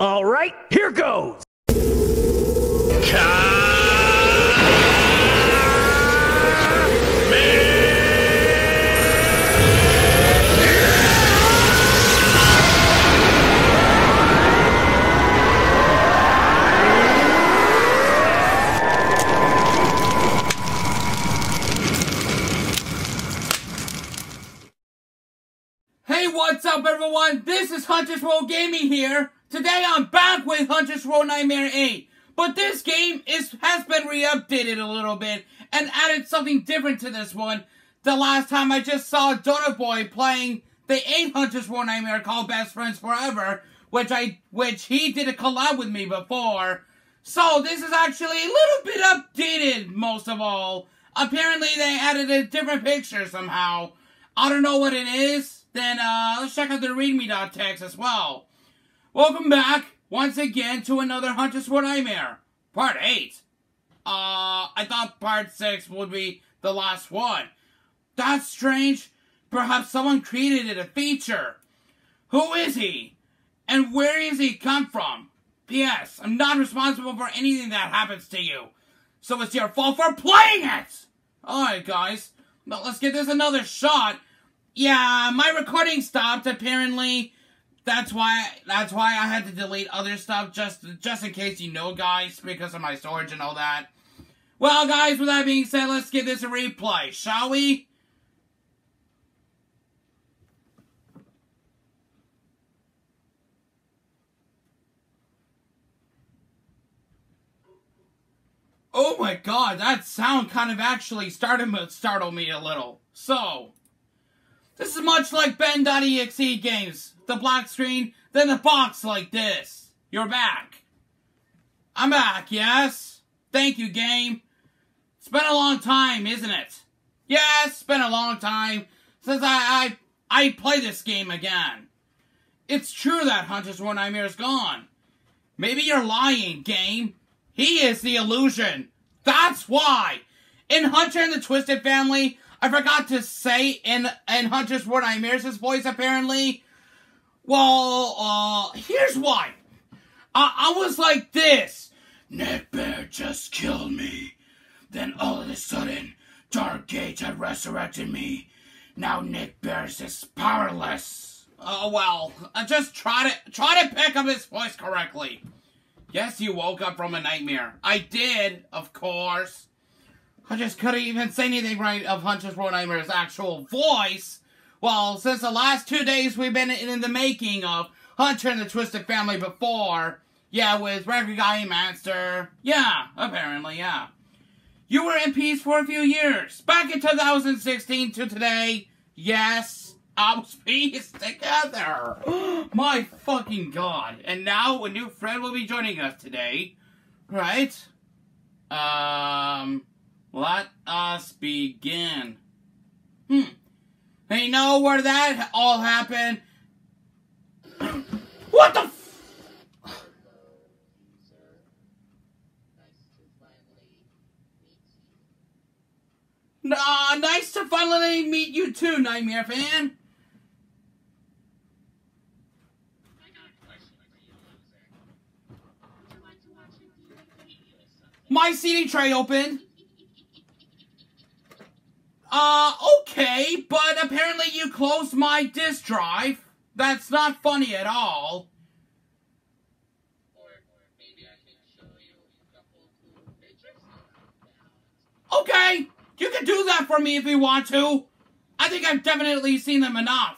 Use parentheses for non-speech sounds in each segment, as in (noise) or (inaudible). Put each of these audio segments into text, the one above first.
All right, here goes. Hey, what's up, everyone? This is Hunter's World Gaming here. Today, I'm back with Hunter's World Nightmare 8. But this game is has been re-updated a little bit and added something different to this one. The last time I just saw Donutboy playing the 8 Hunter's World Nightmare called Best Friends Forever, which I which he did a collab with me before. So this is actually a little bit updated, most of all. Apparently, they added a different picture somehow. I don't know what it is. Then uh, let's check out the readme.txt as well. Welcome back once again to another Hunter's World Nightmare, Part 8. Uh, I thought Part 6 would be the last one. That's strange. Perhaps someone created it a feature. Who is he? And where does he come from? P.S. I'm not responsible for anything that happens to you. So it's your fault for playing it! Alright, guys. Well, let's give this another shot. Yeah, my recording stopped, apparently. That's why that's why I had to delete other stuff just just in case you know guys because of my storage and all that. Well guys, with that being said, let's give this a replay, shall we? Oh my god, that sound kind of actually started startled me a little. So, this is much like Ben.exe games. The black screen, then the box like this. You're back. I'm back, yes? Thank you, game. It's been a long time, isn't it? Yes, it's been a long time since I I, I play this game again. It's true that Hunter's World Nightmare is gone. Maybe you're lying, game. He is the illusion. That's why. In Hunter and the Twisted Family, I forgot to say in in Hunter's World Nightmares' voice apparently. Well, uh, here's why. I, I was like this. Nick Bear just killed me. Then all of a sudden, Dark Gate had resurrected me. Now Nick Bear's is powerless. Oh well, I just try to try to pick up his voice correctly. Yes, you woke up from a nightmare. I did, of course. I just couldn't even say anything right of Hunter's World Nightmare's actual voice. Well, since the last two days we've been in the making of Hunter and the Twisted Family before. Yeah, with Record Guy Master. Yeah, apparently, yeah. You were in peace for a few years. Back in 2016 to today. Yes, I was (laughs) pieced together. (gasps) My fucking god. And now a new friend will be joining us today. Right? Um... Let us begin. Hmm. You know where that all happened? (coughs) what the f- Nah, nice to finally meet you too, Nightmare fan. My CD tray opened. Uh, okay, but apparently you closed my disk drive. That's not funny at all. Okay, you can do that for me if you want to. I think I've definitely seen them enough.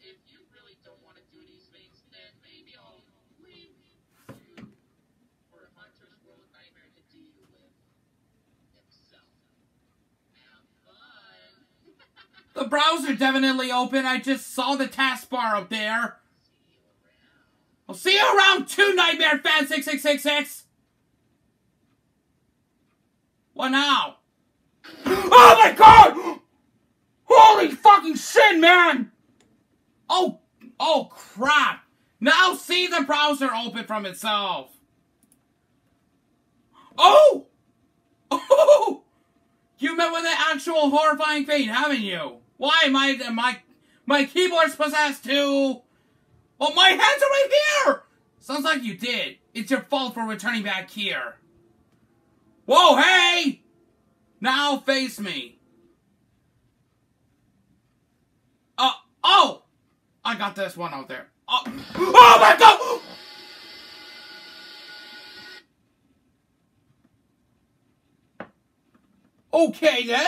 if you really don't want to do these things, then maybe I'll leave you for Hunter's World Nightmare to deal with himself. Have fun. The browser definitely open. I just saw the taskbar up there. I'll see you around two Nightmare Fan 6666. What now? Oh my god! Holy fucking shit, man! Oh, oh crap! Now see the browser open from itself. Oh! (laughs) Oh! You met with an actual horrifying fate, haven't you? Why am I, I, My keyboard's possessed too! Well, my hands are right here! Sounds like you did. It's your fault for returning back here. Whoa, hey! Now face me. Uh, oh! I got this one out there. Oh, oh my god! Okay then.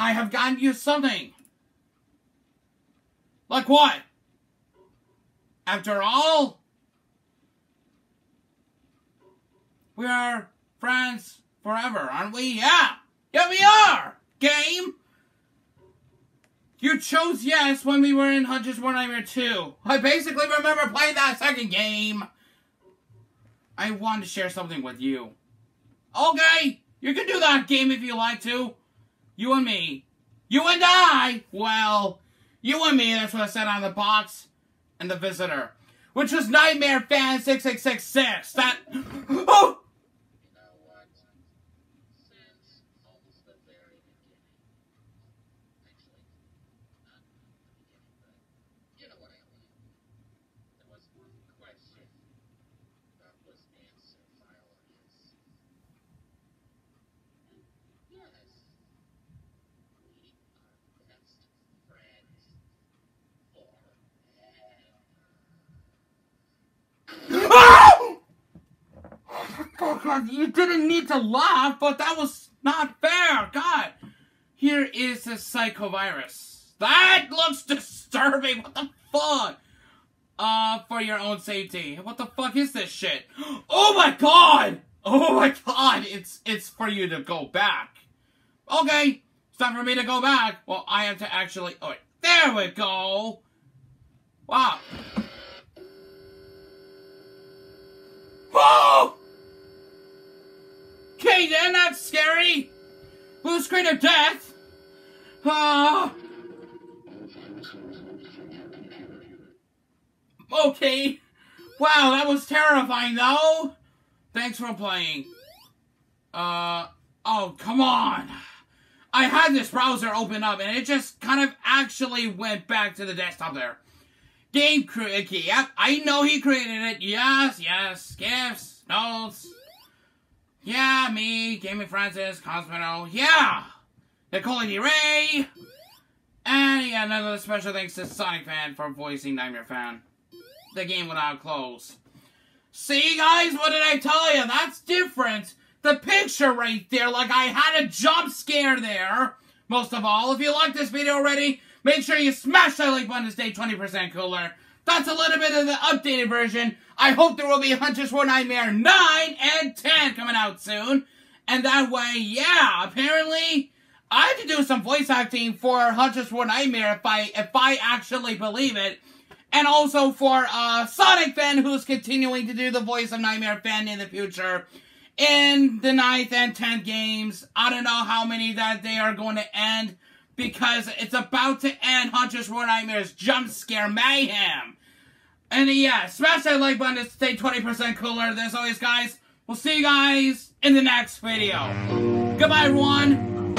I have gotten you something. Like what? After all, we are friends forever, aren't we? Yeah. Yeah, we are. Game. You chose yes when we were in Hunter's World Nightmare 2. I basically remember playing that second game. I want to share something with you. Okay, you can do that game if you like to. You and me. You and I! Well, you and me, that's what I said on the box. And the visitor. Which was Nightmare Fan 6666. That. (gasps) Oh! You know what? Since almost the very beginning. Actually, not the beginning, but you know what I mean. There was one question that was answered by our audience. Yes. We are best friends forever. Oh! God, you didn't need to laugh, but that was not fair. God. Here is the psychovirus. That looks disturbing. What the fuck? Uh, for your own safety. What the fuck is this shit? (gasps) Oh my god! Oh my god! It's it's for you to go back. Okay, it's time for me to go back. Well, I have to actually. Oh, wait. there we go. Wow. Oh! Okay, then that's scary. Blue screen of death. Ah. Okay. Wow, that was terrifying, though. Thanks for playing. Uh, oh, come on. I had this browser open up, and it just kind of actually went back to the desktop there. Game creator, yep, I know he created it. Yes, yes, gifts, notes. Yeah, me, Gaming Francis, Cosmo, yeah. Nicole D. Ray. And yeah, another special thanks to Sonic Fan for voicing Nightmare Fan. The game will now close. See, guys, what did I tell you? That's different. The picture right there, like I had a jump scare there. Most of all, if you like this video already, make sure you smash that like button to stay 20% cooler. That's a little bit of the updated version. I hope there will be Hunters World Nightmare 9 and 10 coming out soon. And that way, yeah, apparently, I have to do some voice acting for Hunters World Nightmare if I if I actually believe it. And also for uh, Sonic Fan, who's continuing to do the voice of Nightmare Fan in the future. In the ninth and tenth games, I don't know how many that they are going to end because it's about to end Hunters World Nightmare's jump scare mayhem. And uh, yeah, smash that like button to stay 20% cooler. As always, guys, we'll see you guys in the next video. Goodbye, everyone.